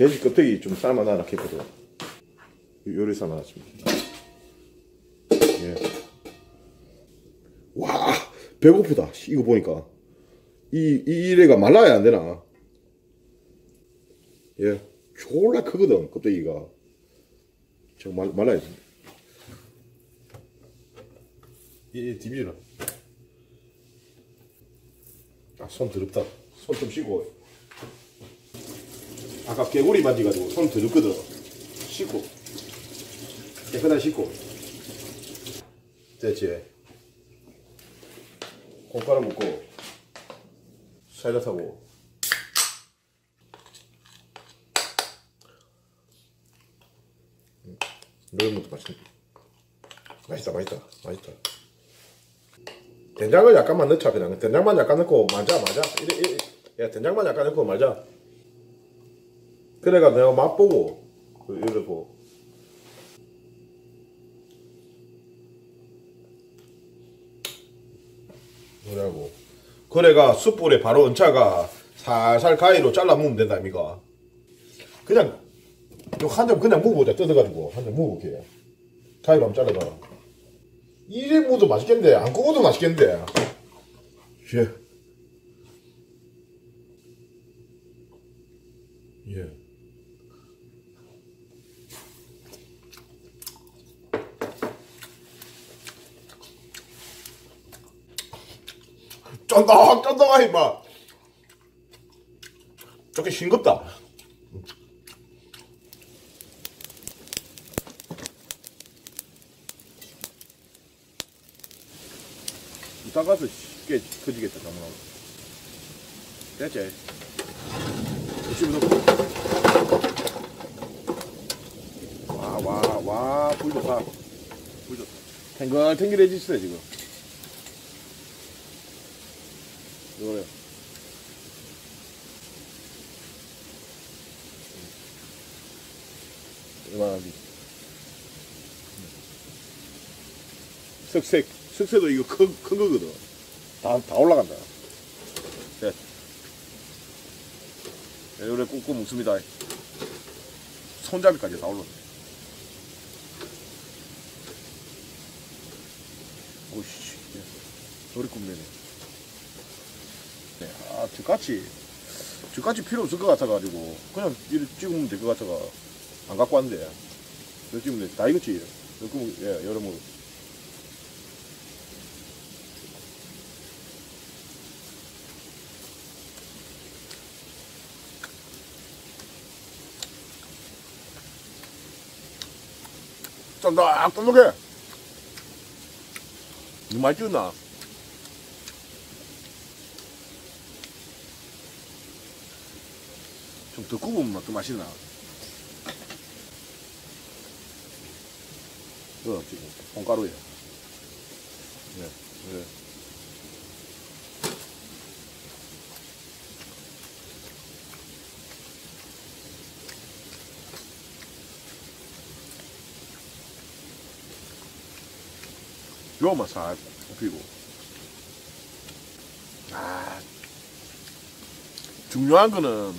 돼지 껍데기 좀 삶아놔라 했거든. 요리 삶아놨습니다. 예. 와 배고프다. 이거 보니까 이, 이 이래가 말라야 안 되나? 예, 졸라 크거든 껍데기가. 저 말, 말라야 돼. 이 디비라. 아손 더럽다. 손좀 씻고. 아까 개구리 만지가지고 손 더럽거든. 씻고. 깨끗하게 씻고. 됐지. 콩가루 묻고 사이다 타고 이런 것도 맛있네. 맛있다, 맛있다, 맛있다. 된장을 약간만 넣자 그냥 된장만 약간 넣고 말자 말자 이래, 이래, 야 된장만 약간 넣고 말자 그래가 내가 맛보고 그 이러고. 뭐라고? 그래가 숯불에 바로 얹자가 살살 가위로 잘라 먹으면 된다 이가 그냥 한점 그냥 먹어보자 뜯어가지고. 한 점 먹어볼게. 가위로 한번 잘라봐. 이래 먹어도 맛있겠는데? 안 구워도 맛있겠는데? 예. 예. 쫀득 쫀득하니 막 저게 싱겁다. 작아서 쉽게 터지겠다 장문하고. 됐지? 넣고. 와와와 불 좋다. 불 좋다. 탱글탱글해지시네 지금 이거래 이만하지 석색 석쇠도 이거 큰, 큰 거거든 다, 다 올라간다 네. 네, 요래 꾹꾹 묶습니다 손잡이까지 다 올랐네 오씨 네. 저리 굽네네 네. 아 저같이 저같이 필요 없을 것 같아가지고 그냥 이렇게 찍으면 될 것 같아가 안 갖고 왔는데 이거 찍으면 돼. 다 익었지 이거 예, 여러분 쫀득쫀득해 찍었나? 좀 더 구우면 더 맛있나? 이거 지금 콩가루에 네, 네. 요만 살 피고 아 중요한 거는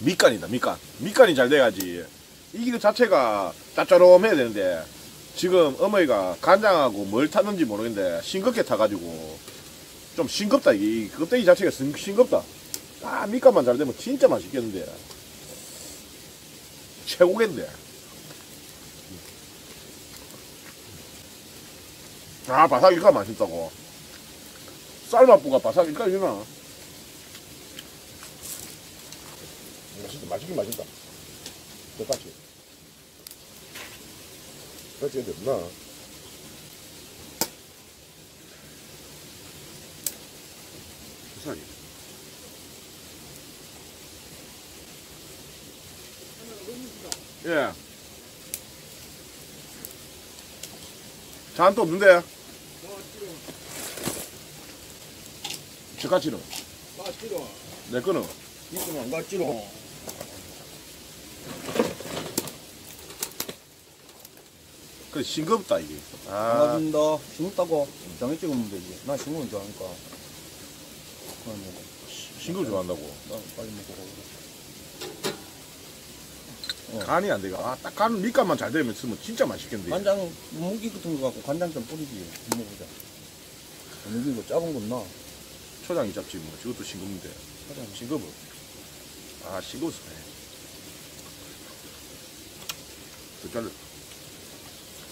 밑간이다 밑간. 밑간이 잘 돼야지. 이거 자체가 짭조름해야 되는데 지금 어머니가 간장하고 뭘 탔는지 모르겠는데 싱겁게 타가지고 좀 싱겁다 이 껍데기 자체가 싱, 싱겁다. 아 밑간만 잘 되면 진짜 맛있겠는데. 최고겠는데 아 바삭일까 맛있다고. 쌀맛부가 바삭일까 주나? 맛있다 맛있긴 맛있다. 똑같이. 똑같이 없나? 바삭이 예. 잔또 없는데? 저같이는 맞지로. 내 거는 이건 안 맞지로. 그 싱겁다 이게 아 반갑습니다. 싱겁다고 장에 찍으면 되지. 나 싱거운 아니까. 그러면 싱거워 좋아한다고 나 빨리 먹고 가고. 어. 간이 안 돼가. 아, 딱 간, 밑간만 잘 되면 쓰면 진짜 맛있겠는데. 간장 무기 같은 거 갖고 간장 좀 뿌리지. 먹어보자. 무기 이거 작은 건 나. 초장이 잡지 뭐. 저것도 싱겁는데. 초장. 싱거워. 아, 싱거웠어. 더 잘라.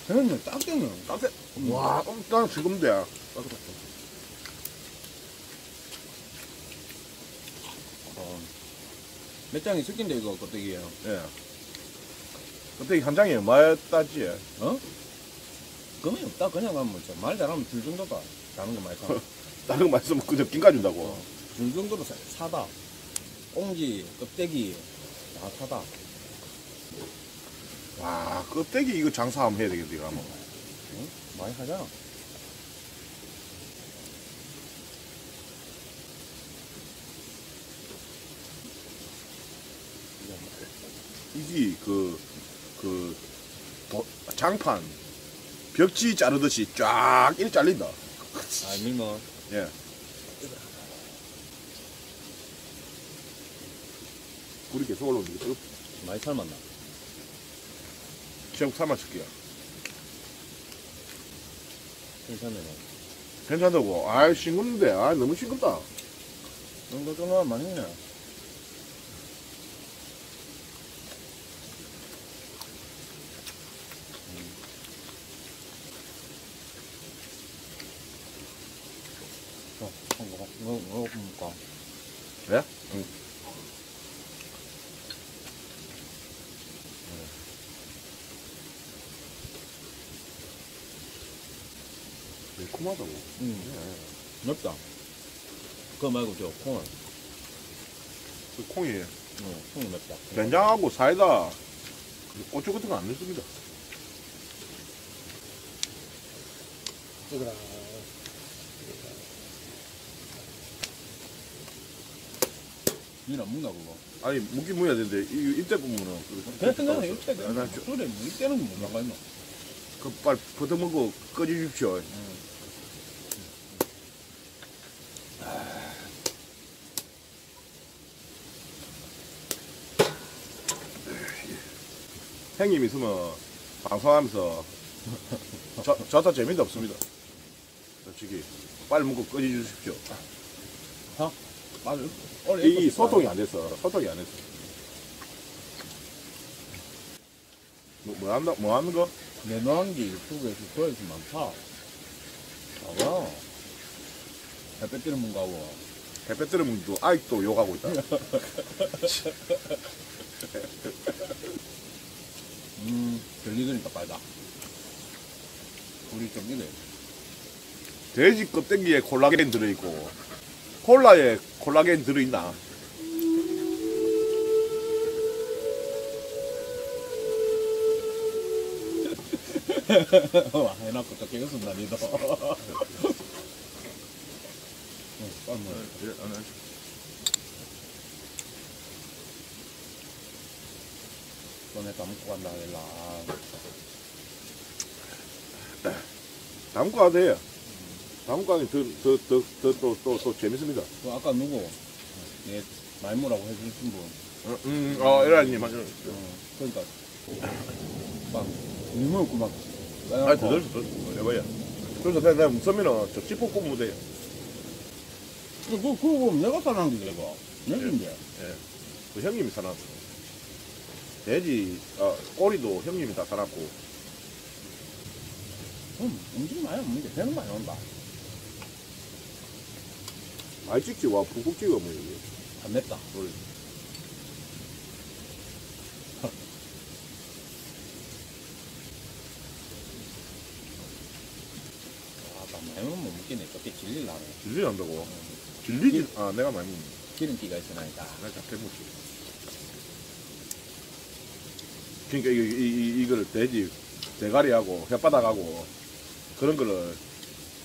형님 딱 되네. 깜짝 와, 깜짝 싱겁는데. 어. 몇 장이 섞인데 이거 껍데기예요. 예. 껍데기 한 장에 얼마 따지? 어? 금이 없다. 그냥 가면 뭐, 말 잘하면 줄 정도다. 다른 거 많이 사. 다른 거 말씀 그저 김 가준다고. 어. 줄 정도로 사, 사다. 꽁지, 껍데기 다 사다. 와, 껍데기 이거 장사 한번 해야 되겠다, 이거 한번. 응? 많이 하잖아. 이게 그, 그, 도- 장판, 벽지 자르듯이 쫙 이렇게 잘린다. 아, 밀면 예. 불이 계속 올라오는데, 이거 많이 삶았나? 제국 삶아줄게요. 괜찮네. 괜찮다고. 아이, 싱겁는데. 아 너무 싱겁다. 정도 정도만 많이 해. 이거, 이거 뭡니까? 예? 응. 매콤하다고. 음, 맵다. 그거 말고 저 콩은, 그 콩이 어, 콩이 맵다. 된장하고 사이다, 그 고추 같은 거 안 넣습니다. 이거라. 니는 안 먹나, 그거? 아니, 무기 무야 되는데, 이 입대 보면은. 그래, 그냥 이렇게 돼. 아, 나 저- 술에 물 때는 게 뭐가 있노? 그, 빨리 버터 먹고 꺼주십시오. 형님 있으면 방송하면서 저, 저다 재미도 없습니다. 솔직히 빨리 먹고 꺼주십시오. 맞아. 원래 이 이렇게 소통이 안 됐어. 소통이 안 됐어. 뭐, 뭐 한다, 뭐 하는 거? 내놓은 게 유튜브에서 조회수 많다. 봐봐. 햇볕 뜨는 문 가고. 햇볕 들으면 또 아직도 욕하고 있다. 음, 들리더니까 빨다. 우리 좀 이래. 돼지 껍데기에 콜라겐 들어있고 콜라에 콜라겐 들어있나? 와, 해놓고 또 깨겠습니다, 니도. 너네 다 먹고 간다, 일라. 하도 돼요. 하면 더더더더또또 재밌습니다. 그 아까 누구? 내 말모라고 해주신 분. 어, 음, 어, 에라님 맞아. 어, 그러니까 막 일먹고 막 아, 더 들었어, 더 해봐요. 그래서 내가 내가 무서면은 저 찌뽀 꼽으면 돼요. 그, 그, 그거 내가 사는 게 이거 내인데 그 형님이 사놨어. 돼지 어, 꼬리도 형님이 다 사놨고 음, 음식 많이 없는 게 배는 많이 온다 아이 찍지 와 푹푹 찍어 뭐 이게. 안 맵다 우리 아나 많이 먹으면 못 먹겠네 저게 질릴라네 질리 난다고. 질리지? 아 내가 많이 먹는. 기름기가 있으니까 내가 잡해 먹지. 그러니까 이, 이, 이, 이거를 돼지 대가리하고 혓바닥하고 그런 거를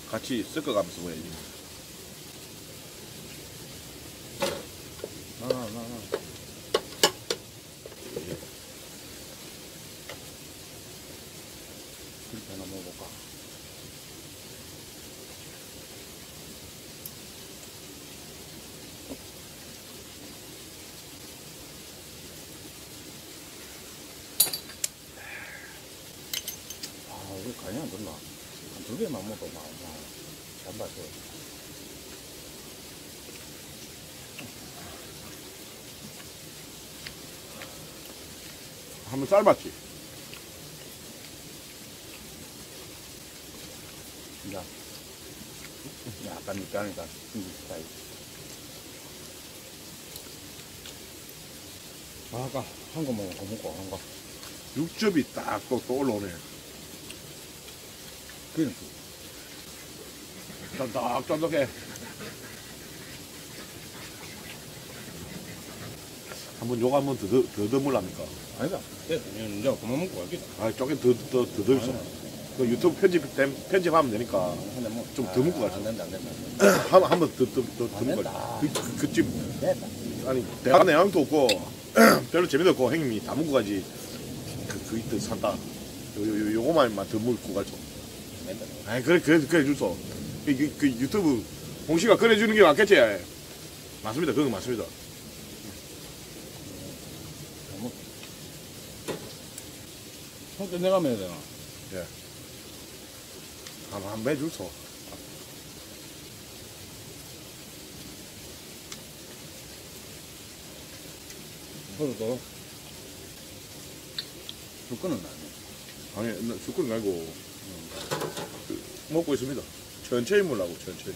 같이 섞어가면서 먹어야지. 하나 하나 하나 그렇게 하나 먹어볼까 아, 왜 간이 안 됐나? 두 개만 먹어봐. 한번 삶았지. 야. 약간 중국 스타일. 아, 아까 한 거 먹고, 거 먹고, 한 거. 육즙이 딱또또 올라오네. 그냥, 쫀득쫀득해. 한번 요거 한번 더, 더, 더 드물랍니까? 아니다. 됐어. 이제 그만 먹고 갈겠다. 아, 조금 더, 더, 더, 더 있어. 그 유튜브 편집, 편집하면 되니까. 뭐. 좀더 먹고 가자. 안 된다, 안 된다. 한, 한번 더, 더, 더, 더안 먹어. 된다. 그, 그, 그 집, 됐다. 아니, 대화 내용도 없고, 별로 재미도 없고, 형님이 다 먹고 가지. 그, 그, 이때 산다. 요, 요, 요, 요거만만 더 먹고 가죠. 아이, 그래, 그래, 그래 주소. 그, 그, 그 유튜브, 홍씨가 꺼내주는 게 맞겠지? 맞습니다. 그건 맞습니다. 손 내가 매야 되나? 한번 한배 주소. 서로도. 조건은 나네. 아니, 나 죽건 말고, 그, 먹고 있습니다. 천천히 먹으라고, 천천히.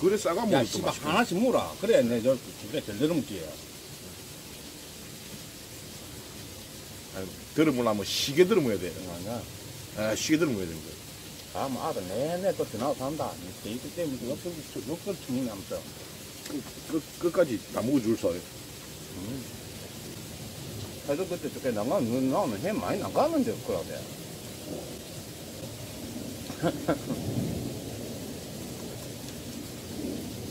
그래, 싸가 야, 먹으면 또 씨발. 하나씩 물어. 그래, 내, 저, 두개 제대로 먹지. 아니, 들어먹으려면 시계 들어먹어야 돼. 아니야. 아, 시계 들어먹어야 되는 거야. 아, 뭐, 아들 내내 또 전화 산다. 데이트 때문에 욕설, 욕설 충분히 하면서. 끝, 끝까지 다 먹어줄 소 그래도 그때 저게 나가면, 눈 나오면 해 많이 나가면 돼, 그러대.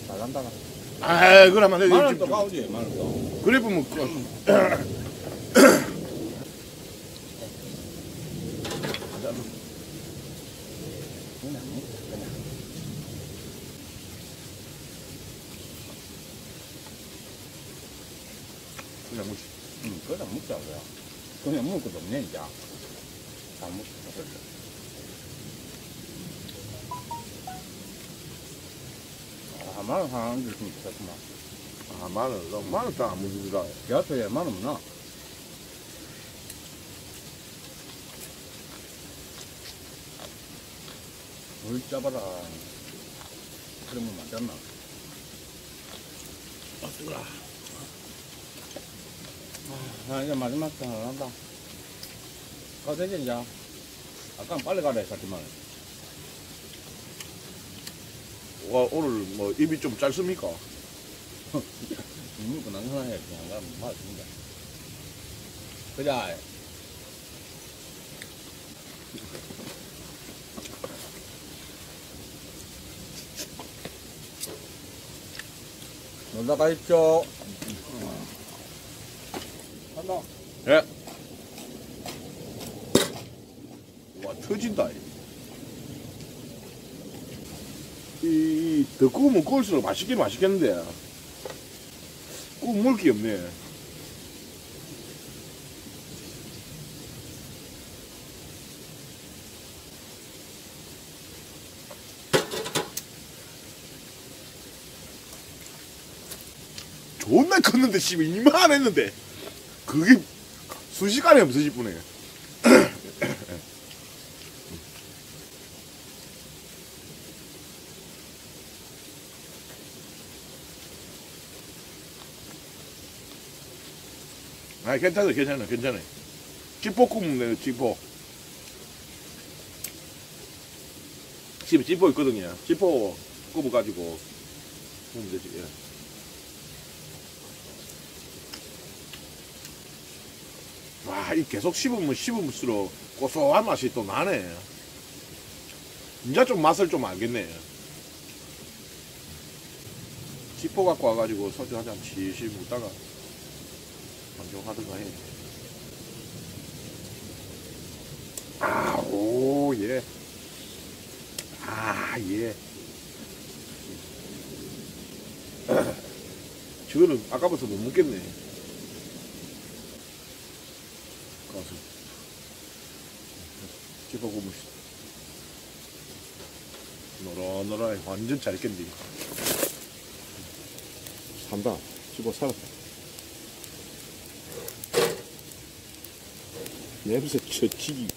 잘난다. 아, 그러면 안 돼. 지금- 또 가오지, 마늘 또. 그래 보면 그- 그냥 먹자, 그냥. 그냥 뭐지. 응, 그냥 먹자, 그래. 그냥 먹을 것도 없네, 이제. 잘 먹자, 그래. 아, 마늘 하나 안 줬으면 좋겠구만. 아, 마늘, 너 마늘 딱안 먹는다. 곁에 마늘 없나? 물 잡아라. 그러면 맞잖나? 아, 뜨거라. 아, 이제 마지막 하나 한다. 가 되지, 이제. 아까 빨리 가라 했었지만. 와, 오늘 뭐 입이 좀 짧습니까? 이거 난 하나 해. 그냥 가면 맞습니다. 그자. 놀다 가십시오. 간다. 예. 와, 터진다. 이, 이, 더 구우면 구울수록 맛있긴 맛있겠는데. 구운 물기 없네. 존나 컸는데, 씨발, 이만 했는데. 그게 순식간에 없어질 뿐이 아, 괜찮아, 괜찮아, 괜찮아. 구우면 돼요, 찌뽀. 집에 찌뽀 있거든요. 찌뽀 구워가지고 구우면 되지, 예. 와, 이 계속 씹으면 씹을수록 고소한 맛이 또 나네. 이제 좀 맛을 좀 알겠네. 찌뽀 갖고 와가지고 소주 한잔 치시 묻다가 방종하든가 해. 아, 오, 예. 아, 예. 저거는 아까부터 못 먹겠네. 가서. 고무 노릇노릇 완전 잘 익겠는데 산다. 씹어 살았다. 냄새 처치기.